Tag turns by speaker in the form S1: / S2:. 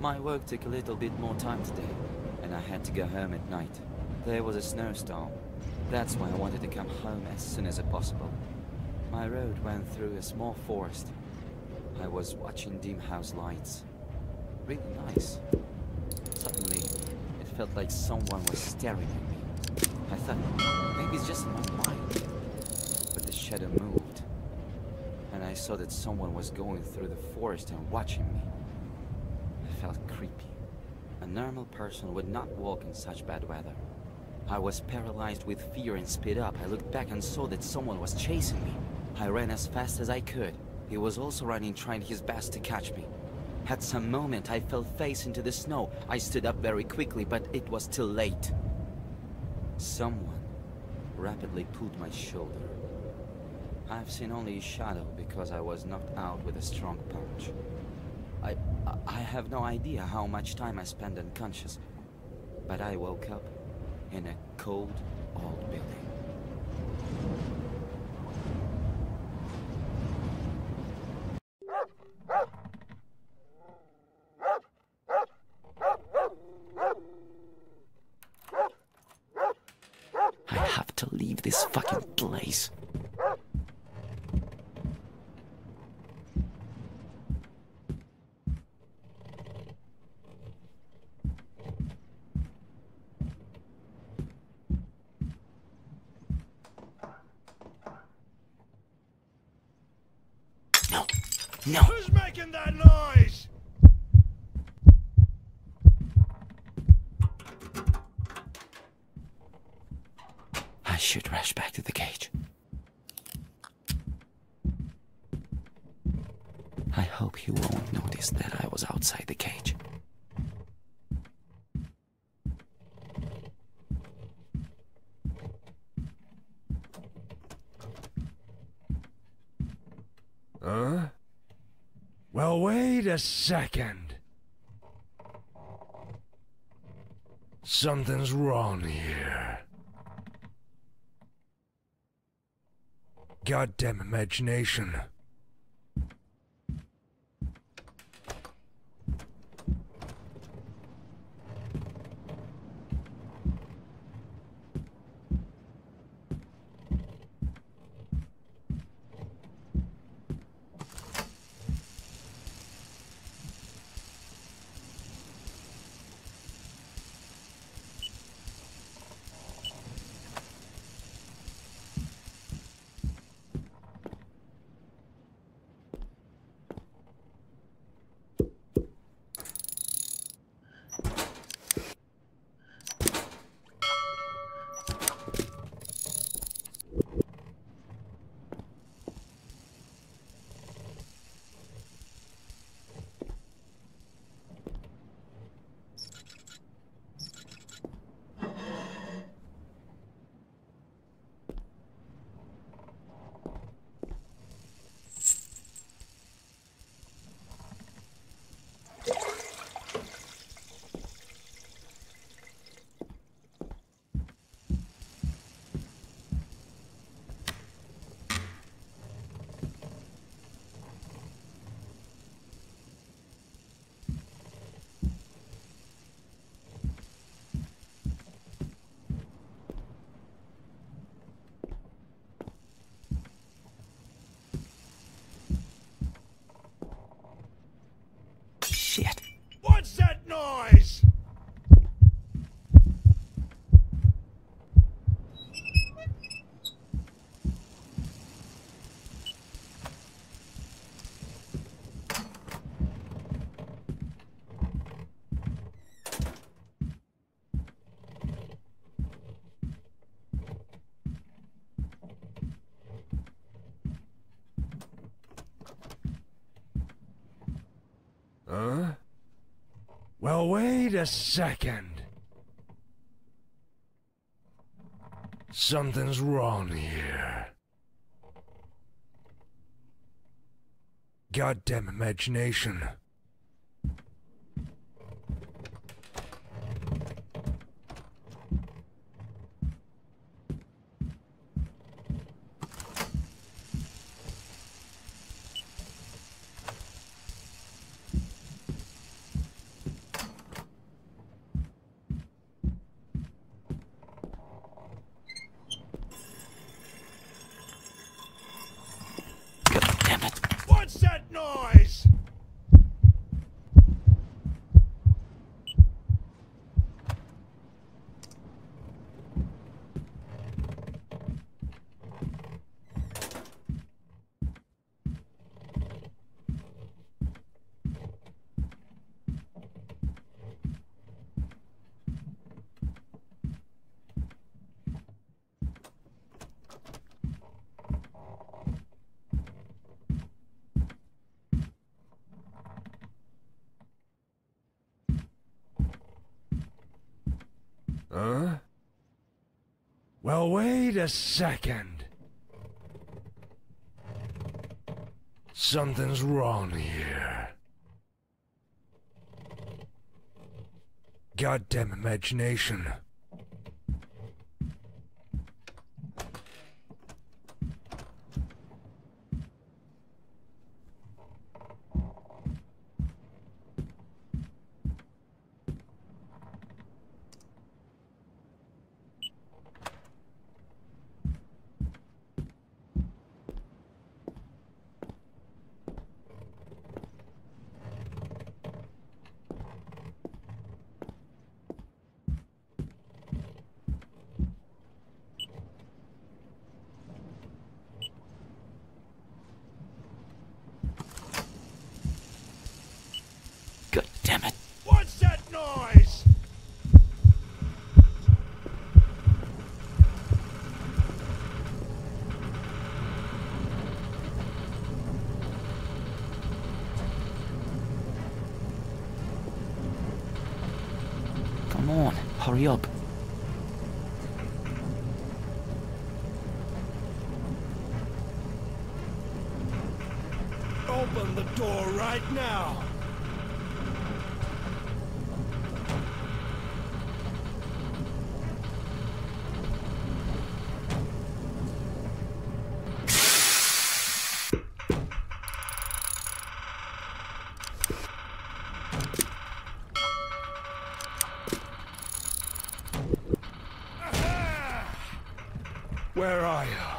S1: My work took a little bit more time today, and I had to go home at night. There was a snowstorm. That's why I wanted to come home as soon as possible. My road went through a small forest. I was watching dim house lights. Really nice. Suddenly, it felt like someone was staring at me. I thought, maybe it's just in my mind. But the shadow moved. And I saw that someone was going through the forest and watching me. Felt creepy. A normal person would not walk in such bad weather. I was paralyzed with fear and sped up. I looked back and saw that someone was chasing me. I ran as fast as I could. He was also running, trying his best to catch me. At some moment, I fell face into the snow. I stood up very quickly, but it was too late. Someone rapidly pulled my shoulder. I've seen only a shadow because I was knocked out with a strong punch. I, I have no idea how much time I spent unconscious, but I woke up in a cold, old building. I have to leave this fucking place. No, no.
S2: Who's making that noise?
S1: I should rush back to the cage. I hope he won't notice that I was outside the cage.
S2: Huh? Well, wait a second. Something's wrong here. Goddamn imagination. Huh? Well, wait a second. Something's wrong here. Goddamn imagination. Huh? Well, wait a second. Something's wrong here. Goddamn imagination.
S1: Hurry up.
S2: Open the door right now. Where are you?